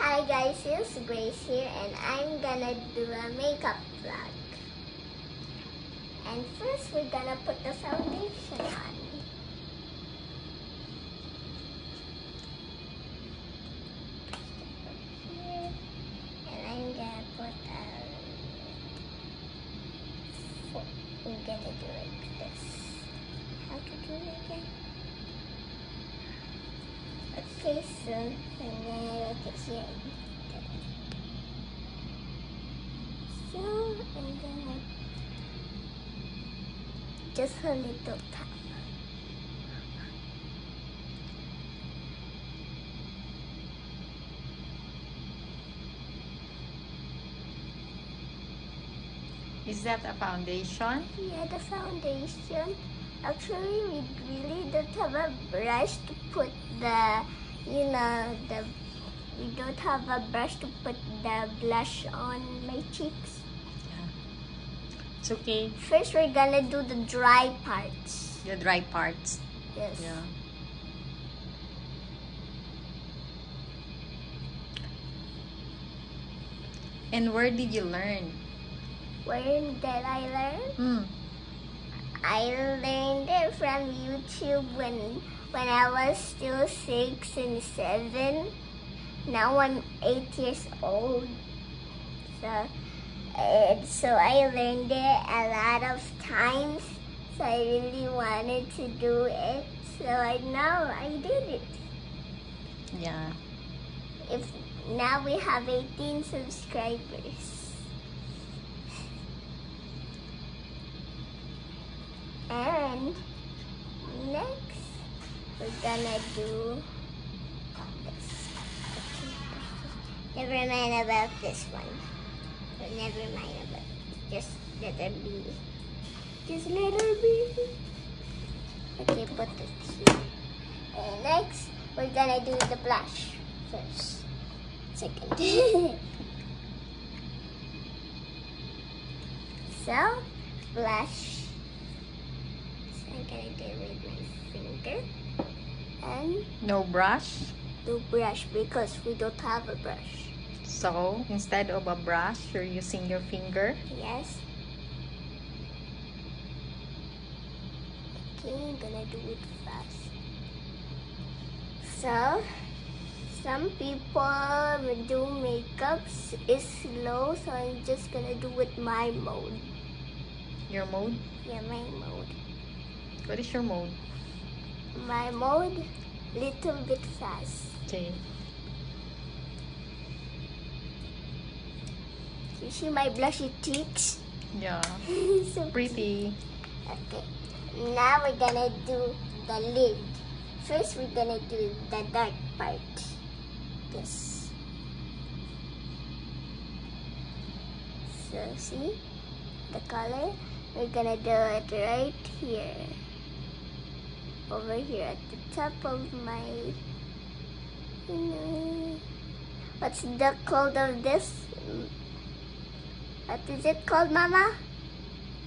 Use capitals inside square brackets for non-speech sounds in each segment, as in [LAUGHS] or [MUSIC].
Hi guys, it's Grace here and I'm gonna do a makeup vlog. And first we're gonna put the foundation on. And I'm gonna put um, four. I'm gonna do like this. How to do it again? So I'm gonna look it here. Just a little tap. Is that a foundation? Yeah, the foundation. Actually, we really don't have a brush to put the, you know, the. We don't have a brush to put the blush on my cheeks. Yeah. It's okay. First, we're gonna do the dry parts. The dry parts. Yes. Yeah. And where did you learn? Where did I learn? Hmm. I learned it from YouTube when when I was still six and seven. Now I'm eight years old. So, uh, so I learned it a lot of times. So I really wanted to do it. So I now I did it. Yeah. If now we have 18 subscribers. And next, we're gonna do this. Never mind about this one. So never mind about just letter B. Just letter B. Okay, put it here. And next, we're gonna do the blush first. Second. [LAUGHS] so, blush. So I'm gonna do it with my finger. And No brush. do brush because we don't have a brush. So instead of a brush, you're using your finger. Yes. Okay, I'm gonna do it fast. So, some people do makeups is slow, so I'm just gonna do it my mode. Your mode. Yeah, my mode. What is your mode? My mode, little bit fast. Okay. You see my blushy cheeks? Yeah. [LAUGHS] so Pretty. Okay. Now we're gonna do the lid. First, we're gonna do the dark part. This. So, see the color? We're gonna do it right here. Over here at the top of my. What's the called of this? What is it called, Mama?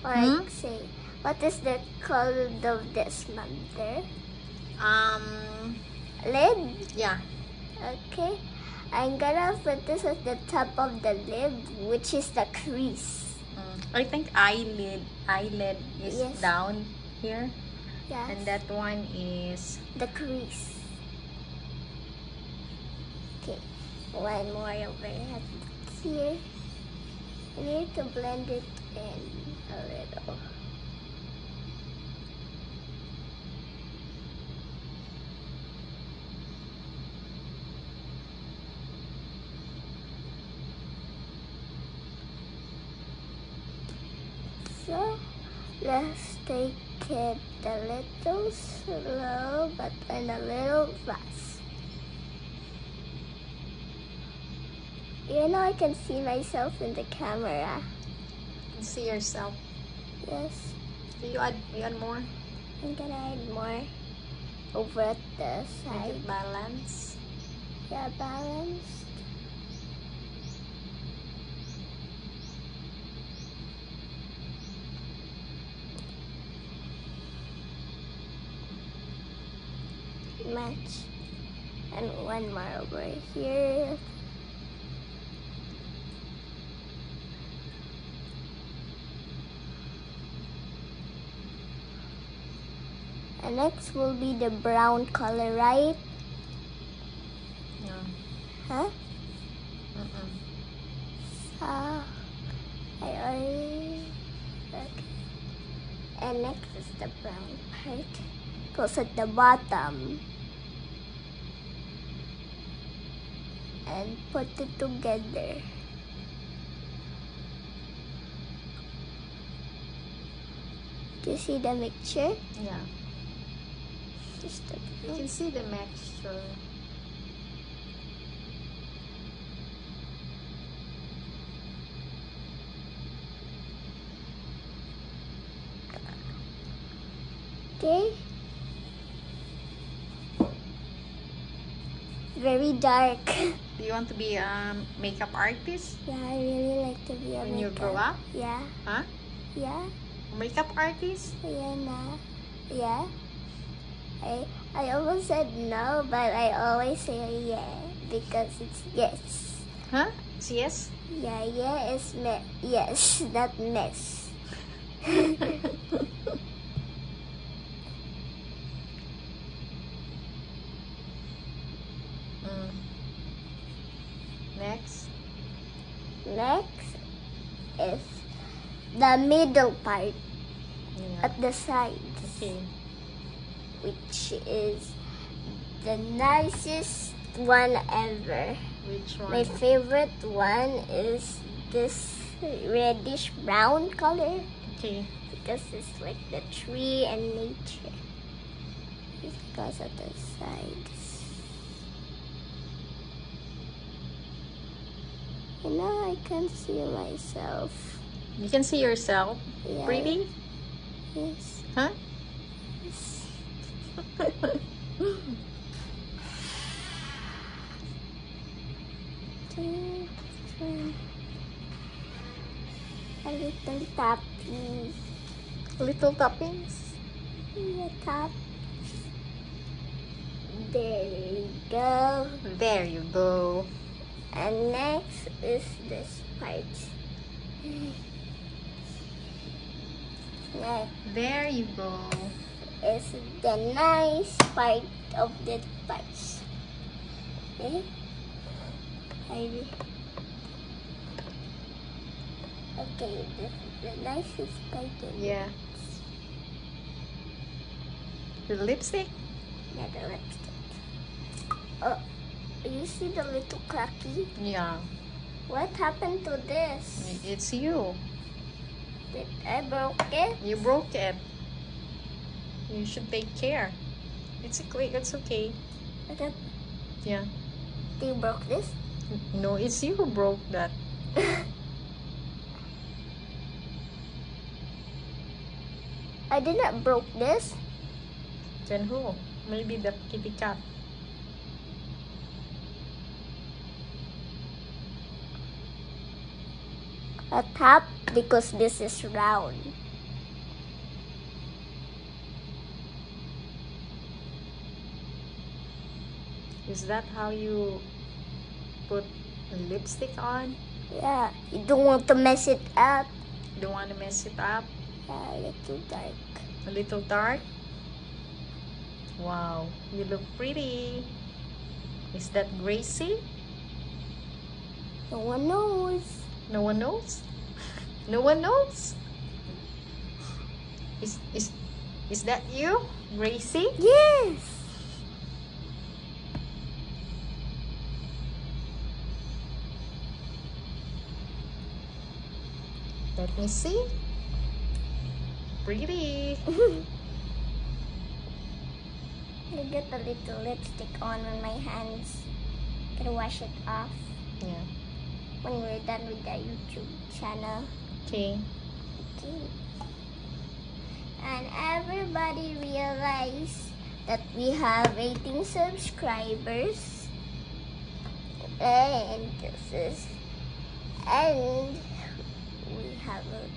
Or I Hmm? say, what is the called of this, Mother? Um. Lid? Yeah. Okay. I'm gonna put this at the top of the lid, which is the crease. Mm. I think eyelid. Eyelid is Yes. down here, Yes. and that one is the crease. Okay. One more over here. I need to blend it in a little. So let's take it a little slow but then a little fast. You know I can see myself in the camera. see yourself. Yes. Do you add? You add more? I'm gonna add more over at the Make side. it balance. Yeah, balanced. match and one more over here. And next will be the brown color right? No huh? Uh ah, so I and next is the brown part. Goes at the bottom. And put it together. Do you see the mixture? Yeah. You can see the mixture. Okay. Very dark. [LAUGHS] You want to be a makeup artist Yeah, I really like to be a when you makeup. grow up? Yeah, Huh? yeah, Makeup artist? yeah. Yeah. I I almost said no, but I always say yeah because it's yes. Huh? Yes? Yeah, yeah is me- yes, [LAUGHS] not mess. [LAUGHS] the middle part Yeah. at the sides. Okay. which is the nicest one ever. Which one? My favorite one is this reddish brown color Okay. because it's like the tree and nature. Because of the sides. You know, I can see myself. You can see yourself. Yeah. Pretty? Yes. Huh? yes. Okay, one. A little tappy. Little toppings. Yeah, tap. There you go. There you go. And next is this part. Next There you go. is the nice part of the parts. Eh? Okay? I Okay, this is the nicest part of Yeah. The lipstick? Yeah, the lipstick. Oh, you see the little cracky? Yeah. What happened to this? It's you. Did I broke it? You broke it. You should take care. It's okay. It's okay. Okay. Yeah. You broke this? No, it's you who broke that. [LAUGHS] I did not broke this. Then who? Maybe the kitty cat. A top because this is round. Is that how you put lipstick on? Yeah, you don't want to mess it up. Don't want to mess it up? Yeah, a little dark. A little dark? Wow, you look pretty. Is that Gracie? No one knows. No one knows? No one knows? Is is is that you, Gracie? Yes. Let me see. Pretty. [LAUGHS] I get a little lipstick on on my hands. Gotta wash it off Yeah. When we're done with the YouTube channel. Okay. Okay. And everybody realize that we have 18 subscribers. And this is and we have uh,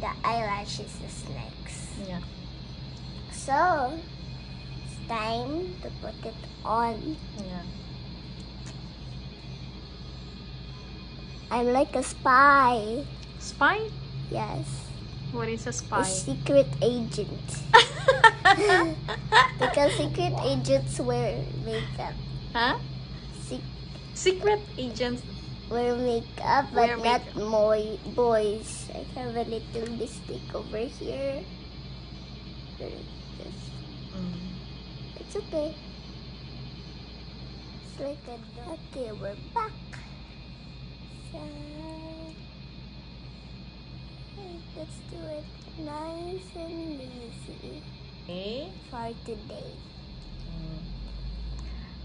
the eyelashes is next. Yeah. So it's time to put it on. Yeah. I'm like a spy. Spy? Yes. What is a spy? A secret agent. [LAUGHS] because secret agents wear makeup. huh? Se- Secret agents. wear makeup, but Wear not moi- boys. I have a little mistake over here. Mm. It's okay. It's like a. Okay, we're back. So, let's do it nice and easy Okay. for today. Mm.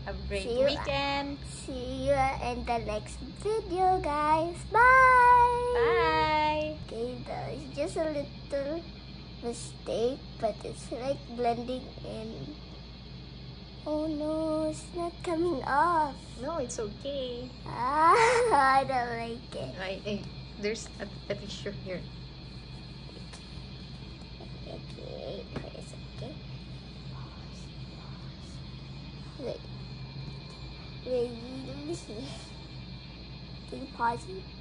Have a great See you- weekend. See you in the next video, guys. Bye. Bye. Okay, that is just a little mistake, but it's like blending in. Oh no, it's not coming off. No, it's okay. Ah, [LAUGHS] I don't like it. I, I, there's a, a tissue here. Okay, second. Pause, pause. Wait. Wait, let me see. Can you pause it?